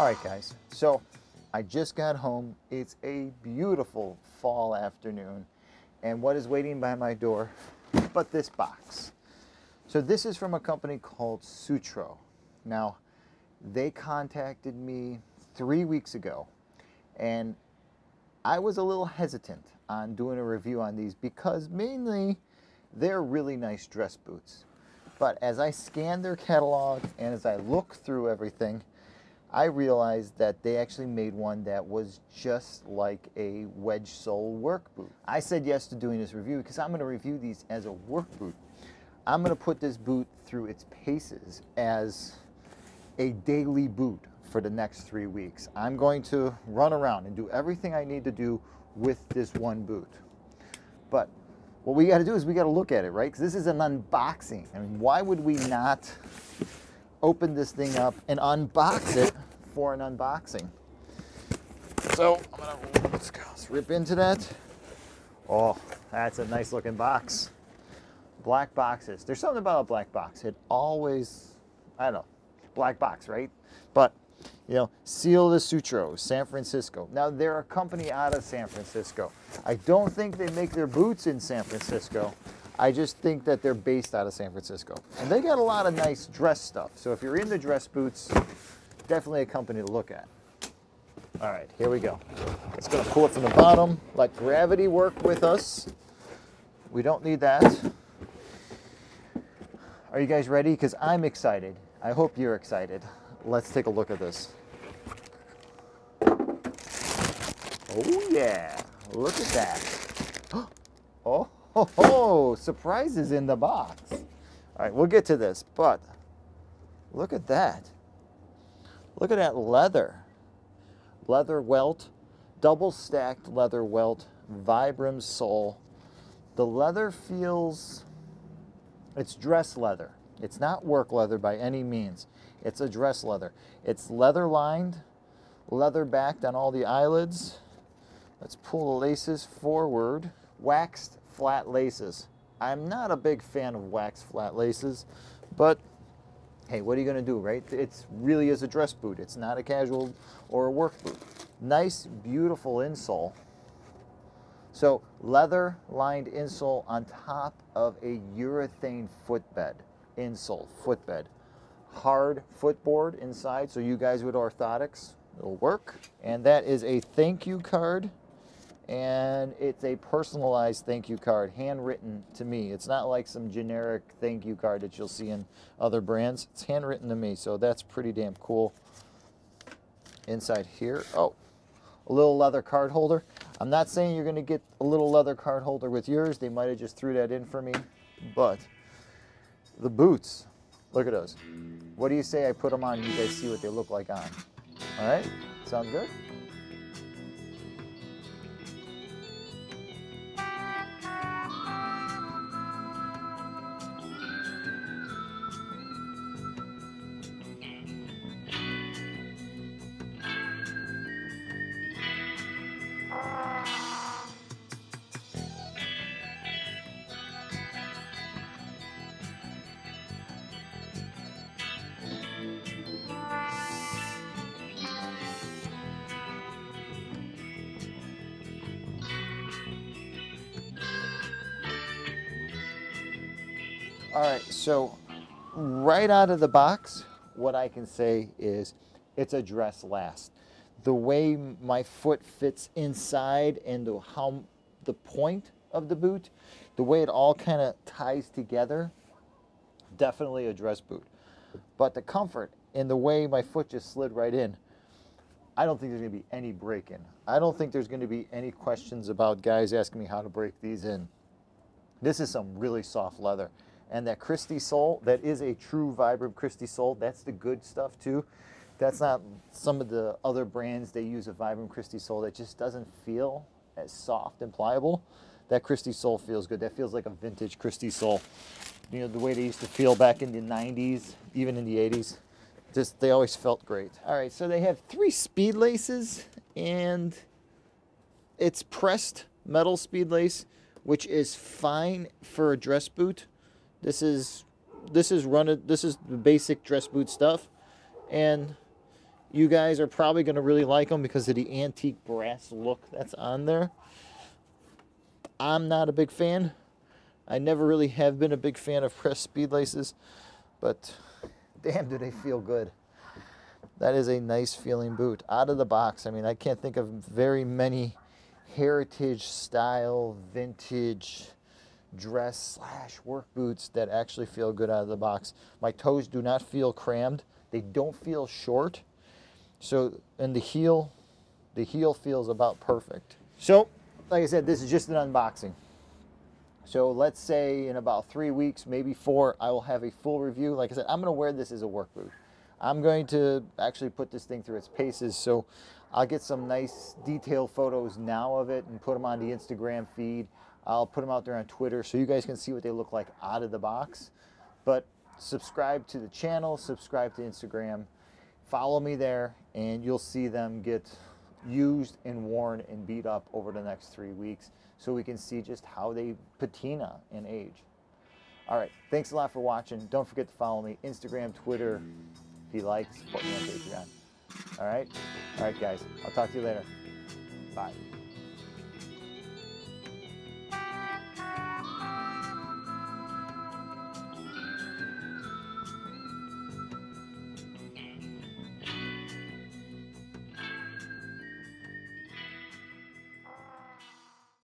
All right, guys. So I just got home. It's a beautiful fall afternoon. And what is waiting by my door but this box? So this is from a company called Sutro. Now, they contacted me three weeks ago, and I was a little hesitant on doing a review on these because mainly they're really nice dress boots. But as I scanned their catalog and as I look through everything, I realized that they actually made one that was just like a wedge sole work boot. I said yes to doing this review because I'm going to review these as a work boot. I'm going to put this boot through its paces as a daily boot for the next three weeks. I'm going to run around and do everything I need to do with this one boot. But what we got to do is we got to look at it, right? Because this is an unboxing. I mean, why would we not open this thing up and unbox it for an unboxing. So I'm gonna let's go, let's rip into that. Oh, that's a nice looking box. Black boxes. There's something about a black box. It always, I don't know, black box, right? But you know, Ciel de Sutro, San Francisco. Now they're a company out of San Francisco. I don't think they make their boots in San Francisco. I just think that they're based out of San Francisco. And they got a lot of nice dress stuff. So if you're into dress boots, definitely a company to look at. All right, here we go. It's gonna pull it from the bottom, let gravity work with us. We don't need that. Are you guys ready? Because I'm excited. I hope you're excited. Let's take a look at this. Oh yeah, look at that. Oh. Oh, ho, surprises in the box. All right, we'll get to this, but look at that. Look at that leather. Leather welt, double stacked leather welt, Vibram sole. The leather feels, it's dress leather. It's not work leather by any means. It's a dress leather. It's leather lined, leather backed on all the eyelids. Let's pull the laces forward. Waxed flat laces. I'm not a big fan of wax flat laces, but hey, what are you going to do, right? It really is a dress boot. It's not a casual or a work boot. Nice, beautiful insole. So leather lined insole on top of a urethane footbed, insole, footbed. Hard footboard inside, so you guys with orthotics, it'll work. And that is a thank you card and it's a personalized thank you card, handwritten to me. It's not like some generic thank you card that you'll see in other brands. It's handwritten to me, so that's pretty damn cool. Inside here, oh, a little leather card holder. I'm not saying you're gonna get a little leather card holder with yours. They might have just threw that in for me, but the boots, look at those. What do you say I put them on, you guys see what they look like on? All right, sounds good? All right, so right out of the box, what I can say is it's a dress last. The way my foot fits inside and the, how the point of the boot, the way it all kind of ties together, definitely a dress boot. But the comfort and the way my foot just slid right in, I don't think there's going to be any break in. I don't think there's going to be any questions about guys asking me how to break these in. This is some really soft leather. And that Christy sole, that is a true Vibram Christy sole. That's the good stuff too. That's not some of the other brands they use a Vibram Christy sole that just doesn't feel as soft and pliable. That Christy sole feels good. That feels like a vintage Christy sole. You know, the way they used to feel back in the 90s, even in the 80s. Just, they always felt great. All right, so they have three speed laces and it's pressed metal speed lace, which is fine for a dress boot. This is this is run this is the basic dress boot stuff, and You guys are probably going to really like them because of the antique brass look that's on there. I'm not a big fan. I never really have been a big fan of pressed speed laces, but damn, do they feel good. That is a nice feeling boot. Out of the box, I mean, I can't think of very many heritage style, vintage dress slash work boots that actually feel good out of the box. My toes do not feel crammed. They don't feel short. So, and the heel, the heel feels about perfect. So, like I said, this is just an unboxing. So let's say in about three weeks, maybe four, I will have a full review. Like I said, I'm gonna wear this as a work boot. I'm going to actually put this thing through its paces. So I'll get some nice detailed photos now of it and put them on the Instagram feed. I'll put them out there on Twitter so you guys can see what they look like out of the box. But subscribe to the channel, subscribe to Instagram, follow me there, and you'll see them get used and worn and beat up over the next three weeks so we can see just how they patina and age. All right, thanks a lot for watching. Don't forget to follow me, Instagram, Twitter. If you like, support me on Patreon. All right? All right, guys. I'll talk to you later. Bye.